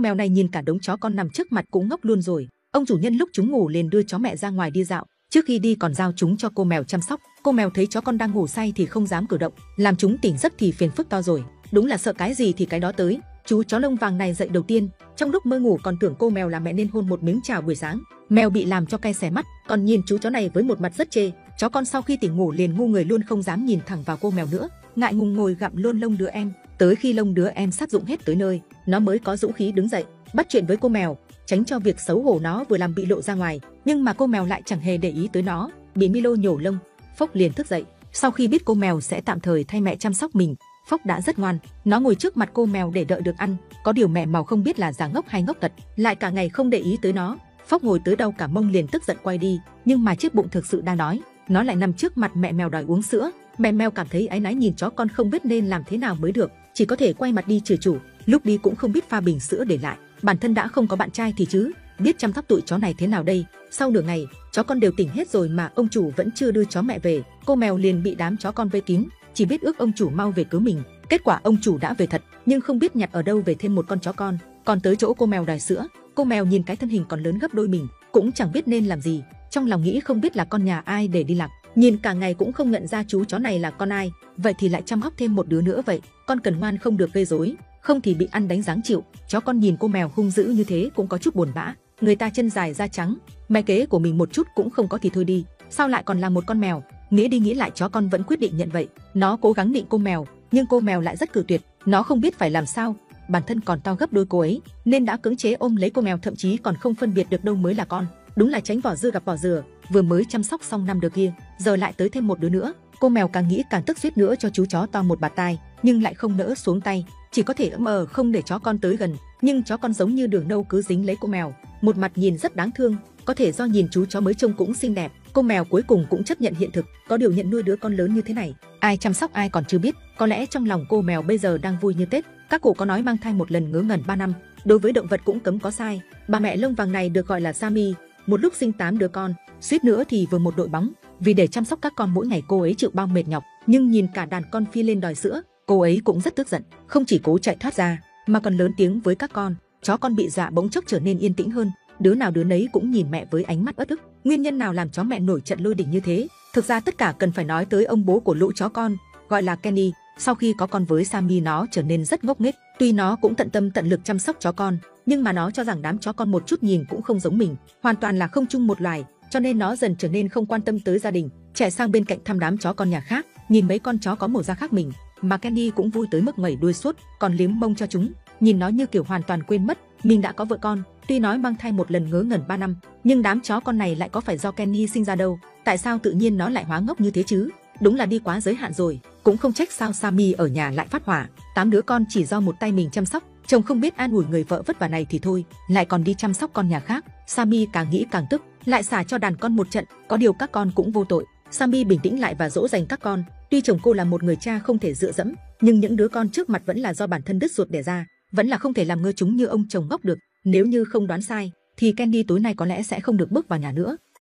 Cô mèo này nhìn cả đống chó con nằm trước mặt cũng ngốc luôn rồi. Ông chủ nhân lúc chúng ngủ liền đưa chó mẹ ra ngoài đi dạo, trước khi đi còn giao chúng cho cô mèo chăm sóc. Cô mèo thấy chó con đang ngủ say thì không dám cử động, làm chúng tỉnh giấc thì phiền phức to rồi. Đúng là sợ cái gì thì cái đó tới. Chú chó lông vàng này dậy đầu tiên, trong lúc mơ ngủ còn tưởng cô mèo là mẹ nên hôn một miếng chào buổi sáng. Mèo bị làm cho cay xẻ mắt, còn nhìn chú chó này với một mặt rất chê. Chó con sau khi tỉnh ngủ liền ngu người luôn không dám nhìn thẳng vào cô mèo nữa, ngại ngùng ngồi gặm luôn lông đứa em. Tới khi lông đứa em sát dụng hết tới nơi, nó mới có dũng khí đứng dậy, bắt chuyện với cô mèo, tránh cho việc xấu hổ nó vừa làm bị lộ ra ngoài. Nhưng mà cô mèo lại chẳng hề để ý tới nó, bị Milo nhổ lông, Phốc liền thức dậy. Sau khi biết cô mèo sẽ tạm thời thay mẹ chăm sóc mình, Phốc đã rất ngoan, nó ngồi trước mặt cô mèo để đợi được ăn. Có điều mẹ màu không biết là giả ngốc hay ngốc thật, lại cả ngày không để ý tới nó. Phốc ngồi tới đâu cả mông liền tức giận quay đi, nhưng mà chiếc bụng thực sự đang nói, nó lại nằm trước mặt mẹ mèo đòi uống sữa. Mẹ mèo cảm thấy áy náy nhìn chó con không biết nên làm thế nào mới được, chỉ có thể quay mặt đi chửi chủ. Lúc đi cũng không biết pha bình sữa để lại, bản thân đã không có bạn trai thì chứ, biết chăm sóc tụi chó này thế nào đây. Sau nửa ngày, chó con đều tỉnh hết rồi mà ông chủ vẫn chưa đưa chó mẹ về, cô mèo liền bị đám chó con vây kín, chỉ biết ước ông chủ mau về cứu mình. Kết quả ông chủ đã về thật, nhưng không biết nhặt ở đâu về thêm một con chó con, còn tới chỗ cô mèo đòi sữa. Cô mèo nhìn cái thân hình còn lớn gấp đôi mình, cũng chẳng biết nên làm gì, trong lòng nghĩ không biết là con nhà ai để đi lạc. Nhìn cả ngày cũng không nhận ra chú chó này là con ai, vậy thì lại chăm sóc thêm một đứa nữa vậy. Con cần ngoan không được gây rối, không thì bị ăn đánh giáng chịu. Chó con nhìn cô mèo hung dữ như thế cũng có chút buồn bã. Người ta chân dài da trắng, mẹ kế của mình một chút cũng không có thì thôi đi, sao lại còn là một con mèo? Nghĩ đi nghĩ lại chó con vẫn quyết định nhận vậy. Nó cố gắng định cô mèo, nhưng cô mèo lại rất cử tuyệt. Nó không biết phải làm sao, bản thân còn to gấp đôi cô ấy, nên đã cưỡng chế ôm lấy cô mèo thậm chí còn không phân biệt được đâu mới là con. Đúng là tránh vỏ dưa gặp vỏ dừa, vừa mới chăm sóc xong năm đứa kia, giờ lại tới thêm một đứa nữa. Cô mèo càng nghĩ càng tức suýt nữa cho chú chó to một bạt tai, nhưng lại không nỡ xuống tay, chỉ có thể ấm ờ không để chó con tới gần. Nhưng chó con giống như đường nâu cứ dính lấy cô mèo, một mặt nhìn rất đáng thương, có thể do nhìn chú chó mới trông cũng xinh đẹp, cô mèo cuối cùng cũng chấp nhận hiện thực, có điều nhận nuôi đứa con lớn như thế này, ai chăm sóc ai còn chưa biết, có lẽ trong lòng cô mèo bây giờ đang vui như Tết. Các cụ có nói mang thai một lần ngớ ngẩn 3 năm, đối với động vật cũng cấm có sai. Bà mẹ lông vàng này được gọi là Sami, một lúc sinh 8 đứa con, suýt nữa thì vừa một đội bóng. Vì để chăm sóc các con mỗi ngày cô ấy chịu bao mệt nhọc, nhưng nhìn cả đàn con phi lên đòi sữa, cô ấy cũng rất tức giận, không chỉ cố chạy thoát ra, mà còn lớn tiếng với các con. Chó con bị dọa bỗng chốc trở nên yên tĩnh hơn, đứa nào đứa nấy cũng nhìn mẹ với ánh mắt ớt ức. Nguyên nhân nào làm chó mẹ nổi trận lôi đình như thế? Thực ra tất cả cần phải nói tới ông bố của lũ chó con, gọi là Kenny. Sau khi có con với Sammy nó trở nên rất ngốc nghếch. Tuy nó cũng tận tâm tận lực chăm sóc chó con, nhưng mà nó cho rằng đám chó con một chút nhìn cũng không giống mình, hoàn toàn là không chung một loài, cho nên nó dần trở nên không quan tâm tới gia đình, chạy sang bên cạnh thăm đám chó con nhà khác, nhìn mấy con chó có màu da khác mình, mà Kenny cũng vui tới mức ngẩng đuôi suốt, còn liếm mông cho chúng, nhìn nó như kiểu hoàn toàn quên mất mình đã có vợ con. Tuy nói mang thai một lần ngớ ngẩn 3 năm, nhưng đám chó con này lại có phải do Kenny sinh ra đâu? Tại sao tự nhiên nó lại hóa ngốc như thế chứ? Đúng là đi quá giới hạn rồi, cũng không trách sao Sami ở nhà lại phát hỏa. Tám đứa con chỉ do một tay mình chăm sóc, chồng không biết an ủi người vợ vất vả này thì thôi, lại còn đi chăm sóc con nhà khác. Sami càng nghĩ càng tức, lại xả cho đàn con một trận, có điều các con cũng vô tội. Sami bình tĩnh lại và dỗ dành các con. Tuy chồng cô là một người cha không thể dựa dẫm, nhưng những đứa con trước mặt vẫn là do bản thân đứt ruột đẻ ra, vẫn là không thể làm ngơ chúng như ông chồng ngốc được. Nếu như không đoán sai, thì Candy tối nay có lẽ sẽ không được bước vào nhà nữa.